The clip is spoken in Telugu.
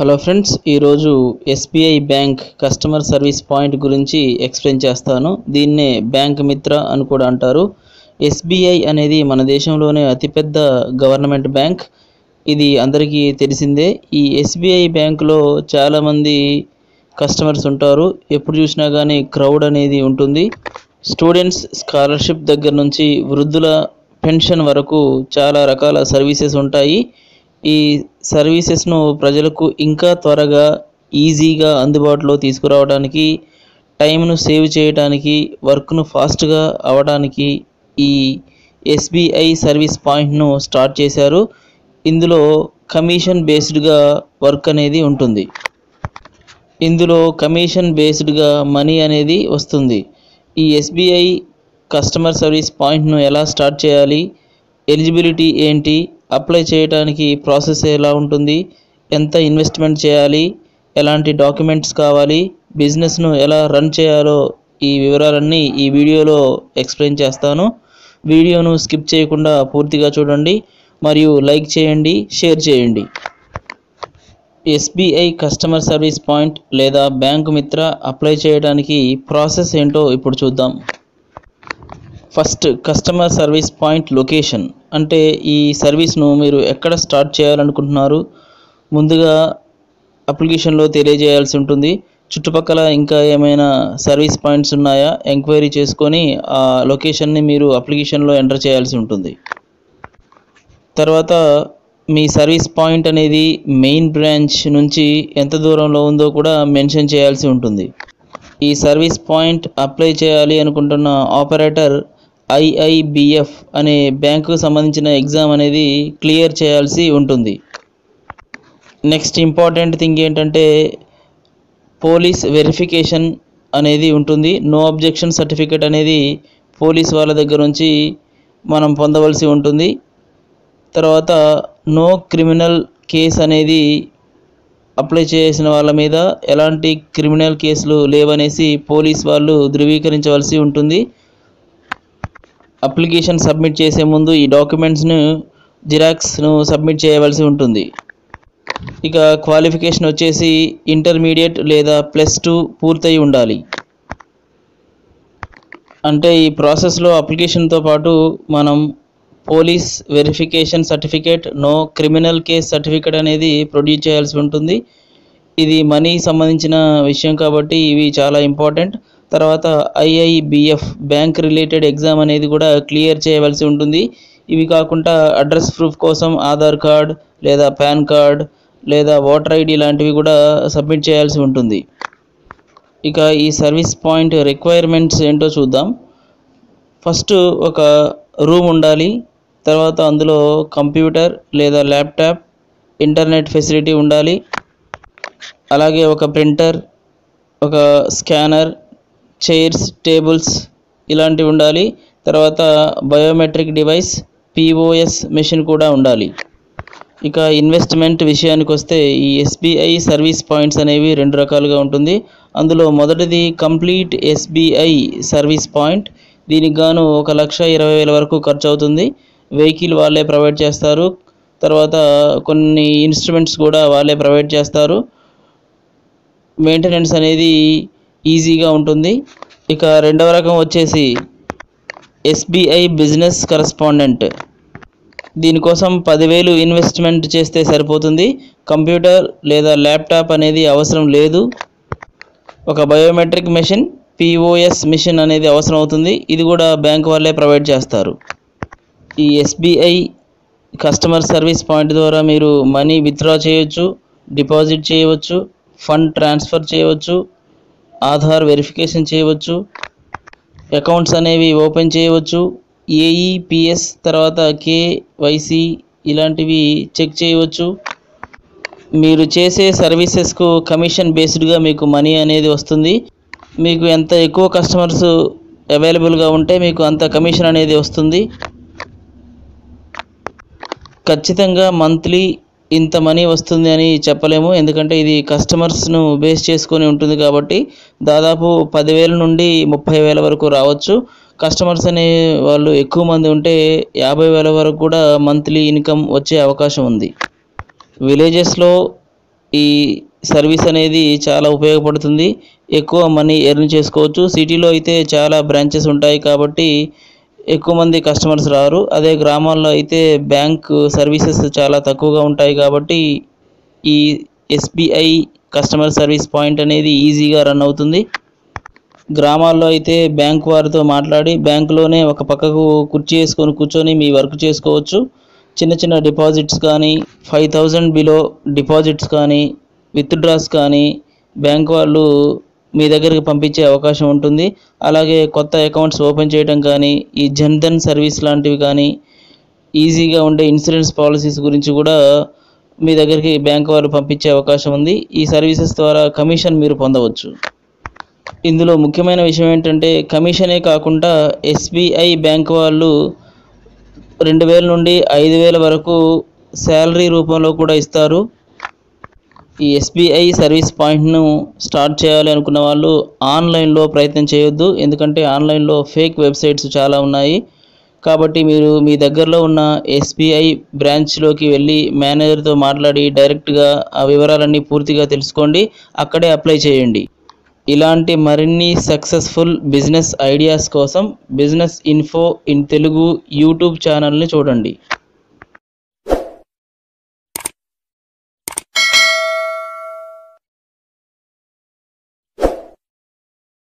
హలో ఫ్రెండ్స్ ఈరోజు SBI bank customer service point గురించి ఎక్స్ప్లెయిన్ చేస్తాను. దీన్నే బ్యాంక్ మిత్ర అని కూడా అంటారు. ఎస్బీఐ అనేది మన దేశంలోనే అతిపెద్ద గవర్నమెంట్ బ్యాంక్. ఇది అందరికీ తెలిసిందే. ఈ ఎస్బీఐ బ్యాంకులో చాలామంది కస్టమర్స్ ఉంటారు. ఎప్పుడు చూసినా కానీ క్రౌడ్ అనేది ఉంటుంది. స్టూడెంట్స్ స్కాలర్షిప్ దగ్గర నుంచి వృద్ధుల పెన్షన్ వరకు చాలా రకాల సర్వీసెస్ ఉంటాయి. ఈ సర్వీసెస్ను ప్రజలకు ఇంకా త్వరగా ఈజీగా అందుబాటులో తీసుకురావడానికి టైంను సేవ్ చేయడానికి వర్క్ను ఫాస్ట్గా అవడానికి ఈ ఎస్బీఐ సర్వీస్ పాయింట్ను స్టార్ట్ చేశారు. ఇందులో కమిషన్ బేస్డ్గా వర్క్ అనేది ఉంటుంది. ఇందులో కమిషన్ బేస్డ్గా మనీ అనేది వస్తుంది. ఈ ఎస్బీఐ కస్టమర్ సర్వీస్ పాయింట్ను ఎలా స్టార్ట్ చేయాలి? ఎలిజిబిలిటీ ఏంటి? అప్లై చేయడానికి ప్రాసెస్ ఎలా ఉంటుంది ఎంత ఇన్వెస్ట్మెంట్ చేయాలి ఎలాంటి డాక్యుమెంట్స్ కావాలి బిజినెస్ను ఎలా రన్ చేయాలో ఈ వివరాలన్నీ ఈ వీడియోలో ఎక్స్ప్లెయిన్ చేస్తాను. వీడియోను స్కిప్ చేయకుండా పూర్తిగా చూడండి మరియు లైక్ చేయండి షేర్ చేయండి. ఎస్బీఐ కస్టమర్ సర్వీస్ పాయింట్ లేదా బ్యాంకు మిత్ర అప్లై చేయడానికి ప్రాసెస్ ఏంటో ఇప్పుడు చూద్దాం. First customer service point location. అంటే ఈ సర్వీస్ను మీరు ఎక్కడ స్టార్ట్ చేయాలనుకుంటున్నారు? ముందుగా అప్లికేషన్లో తెలియజేయాల్సి ఉంటుంది. చుట్టుపక్కల ఇంకా ఏమైనా సర్వీస్ పాయింట్స్ ఉన్నాయా? ఎంక్వైరీ చేసుకొని ఆ లొకేషన్ని మీరు అప్లికేషన్లో ఎంటర్ చేయాల్సి ఉంటుంది. తర్వాత మీ సర్వీస్ పాయింట్ అనేది మెయిన్ బ్రాంచ్ నుంచి ఎంత దూరంలో ఉందో కూడా మెన్షన్ చేయాల్సి ఉంటుంది. ఈ సర్వీస్ పాయింట్ అప్లై చేయాలి అనుకుంటున్న ఆపరేటర్ ఐఐబిఎఫ్ అనే బ్యాంకుకు సంబంధించిన ఎగ్జామ్ అనేది క్లియర్ చేయాల్సి ఉంటుంది. నెక్స్ట్ ఇంపార్టెంట్ థింగ్ ఏంటంటే పోలీస్ వెరిఫికేషన్ అనేది ఉంటుంది. నో అబ్జెక్షన్ సర్టిఫికేట్ అనేది పోలీస్ వాళ్ళ దగ్గర నుంచి మనం పొందవలసి ఉంటుంది. తర్వాత నో క్రిమినల్ కేస్ అనేది అప్లై చేసిన వాళ్ళ మీద ఎలాంటి క్రిమినల్ కేసులు లేవనేసి పోలీస్ వాళ్ళు ధృవీకరించవలసి ఉంటుంది. అప్లికేషన్ సబ్మిట్ చేసే ముందు ఈ డాక్యుమెంట్స్ను జిరాక్స్ను సబ్మిట్ చేయవలసి ఉంటుంది. ఇక క్వాలిఫికేషన్ వచ్చేసి ఇంటర్మీడియట్ లేదా ప్లస్ టూ పూర్తయి ఉండాలి. అంటే ఈ ప్రాసెస్లో అప్లికేషన్తో పాటు మనం police verification certificate no criminal case certificate అనేది ప్రొడ్యూస్ చేయాల్సి ఉంటుంది. ఇది మనీ సంబంధించిన విషయం కాబట్టి ఇవి చాలా ఇంపార్టెంట్. తర్వాత ఐఐబిఎఫ్ బ్యాంక్ రిలేటెడ్ ఎగ్జామ్ అనేది కూడా క్లియర్ చేయవలసి ఉంటుంది. ఇవి కాకుండా అడ్రస్ ప్రూఫ్ కోసం ఆధార్ కార్డ్ లేదా పాన్ కార్డ్ లేదా ఓటర్ ఐడి లాంటివి కూడా సబ్మిట్ చేయాల్సి ఉంటుంది. ఇక ఈ సర్వీస్ పాయింట్ రిక్వైర్మెంట్స్ ఏంటో చూద్దాం. ఫస్ట్ ఒక రూమ్ ఉండాలి. తర్వాత అందులో కంప్యూటర్ లేదా ల్యాప్టాప్ ఇంటర్నెట్ ఫెసిలిటీ ఉండాలి. అలాగే ఒక ప్రింటర్ ఒక స్కానర్ చైర్స్ టేబుల్స్ ఇలాంటివి ఉండాలి. తర్వాత బయోమెట్రిక్ డివైస్ పిఓఎస్ మెషిన్ కూడా ఉండాలి. ఇక ఇన్వెస్ట్మెంట్ విషయానికి వస్తే ఈ ఎస్బీఐ సర్వీస్ పాయింట్స్ అనేవి రెండు రకాలుగా ఉంటుంది. అందులో మొదటిది కంప్లీట్ ఎస్బీఐ సర్వీస్ పాయింట్. దీనికి గాను ఒక లక్ష ఇరవై వేల వరకు ఖర్చు అవుతుంది వెహికల్ వాళ్ళే ప్రొవైడ్ చేస్తారు. తర్వాత కొన్ని ఇన్స్ట్రుమెంట్స్ కూడా వాళ్ళే ప్రొవైడ్ చేస్తారు. మెయింటెనెన్స్ అనేది ఈజీగా ఉంటుంది. ఇక రెండవ రకం వచ్చేసి ఎస్బీఐ బిజినెస్ కరస్పాండెంట్. దీనికోసం పదివేలు ఇన్వెస్ట్మెంట్ చేస్తే సరిపోతుంది. కంప్యూటర్ లేదా ల్యాప్టాప్ అనేది అవసరం లేదు. ఒక బయోమెట్రిక్ మెషిన్ పిఓఎస్ మిషన్ అనేది అవసరం అవుతుంది. ఇది కూడా బ్యాంక్ వాళ్ళే ప్రొవైడ్ చేస్తారు. ఈ ఎస్బీఐ కస్టమర్ సర్వీస్ పాయింట్ ద్వారా మీరు మనీ విత్డ్రా చేయవచ్చు డిపాజిట్ చేయవచ్చు ఫండ్ ట్రాన్స్ఫర్ చేయవచ్చు ఆధార్ వెరిఫికేషన్ చేయవచ్చు అకౌంట్స్ అనేవి ఓపెన్ చేయవచ్చు ఏఈపిఎస్ తర్వాత కేవైసీ ఇలాంటివి చెక్ చేయవచ్చు. మీరు చేసే సర్వీసెస్కు కమిషన్ బేస్డ్గా మీకు మనీ అనేది వస్తుంది. మీకు ఎంత ఎక్కువ కస్టమర్స్ అవైలబుల్గా ఉంటే మీకు అంత కమిషన్ అనేది వస్తుంది. ఖచ్చితంగా మంత్లీ ఇంత మనీ వస్తుంది అని చెప్పలేము. ఎందుకంటే ఇది కస్టమర్స్ను బేస్ చేసుకొని ఉంటుంది కాబట్టి దాదాపు పదివేల నుండి ముప్పై వేల వరకు రావచ్చు. కస్టమర్స్ అనే వాళ్ళు ఎక్కువ మంది ఉంటే యాభై వేల వరకు కూడా మంత్లీ ఇన్కమ్ వచ్చే అవకాశం ఉంది. విలేజెస్లో ఈ సర్వీస్ అనేది చాలా ఉపయోగపడుతుంది. ఎక్కువ మనీ ఎర్న్ చేసుకోవచ్చు. సిటీలో అయితే చాలా బ్రాంచెస్ ఉంటాయి కాబట్టి ఎక్కువ మంది కస్టమర్స్ రారు. అదే గ్రామాల్లో అయితే బ్యాంక్ సర్వీసెస్ చాలా తక్కువగా ఉంటాయి కాబట్టి ఈ ఎస్బీఐ కస్టమర్ సర్వీస్ పాయింట్ అనేది ఈజీగా రన్ అవుతుంది. గ్రామాల్లో అయితే బ్యాంక్ వారితో మాట్లాడి బ్యాంకులోనే ఒక పక్కకు కుర్చీ వేసుకొని కూర్చొని మీ వర్క్ చేసుకోవచ్చు. చిన్న చిన్న డిపాజిట్స్ కానీ ఫైవ్ థౌజండ్ బిలో డిపాజిట్స్ కానీ విత్డ్రాస్ కానీ బ్యాంక్ వాళ్ళు మీ దగ్గరికి పంపించే అవకాశం ఉంటుంది. అలాగే కొత్త అకౌంట్స్ ఓపెన్ చేయడం కానీ ఈ జన్ధన్ సర్వీస్ లాంటివి కానీ ఈజీగా ఉండే ఇన్సూరెన్స్ పాలసీస్ గురించి కూడా మీ దగ్గరికి బ్యాంక్ వారు పంపించే అవకాశం ఉంది. ఈ సర్వీసెస్ ద్వారా కమిషన్ మీరు పొందవచ్చు. ఇందులో ముఖ్యమైన విషయం ఏంటంటే కమిషనే కాకుండా ఎస్బీఐ బ్యాంక్ వాళ్ళు రెండు వేల నుండి ఐదు వేల వరకు శాలరీ రూపంలో కూడా ఇస్తారు. ఈ ఎస్బీఐ సర్వీస్ పాయింట్ను స్టార్ట్ చేయాలి అనుకున్న వాళ్ళు ఆన్లైన్లో ప్రయత్నం చేయొద్దు. ఎందుకంటే ఆన్లైన్లో ఫేక్ వెబ్సైట్స్ చాలా ఉన్నాయి. కాబట్టి మీరు మీ దగ్గరలో ఉన్న ఎస్బీఐ బ్రాంచ్లోకి వెళ్ళి మేనేజర్తో మాట్లాడి డైరెక్ట్గా ఆ వివరాలన్నీ పూర్తిగా తెలుసుకోండి. అక్కడే అప్లై చేయండి. ఇలాంటి మరిన్ని సక్సెస్ఫుల్ బిజినెస్ ఐడియాస్ కోసం business info in Telugu YouTube ఛానల్ని చూడండి.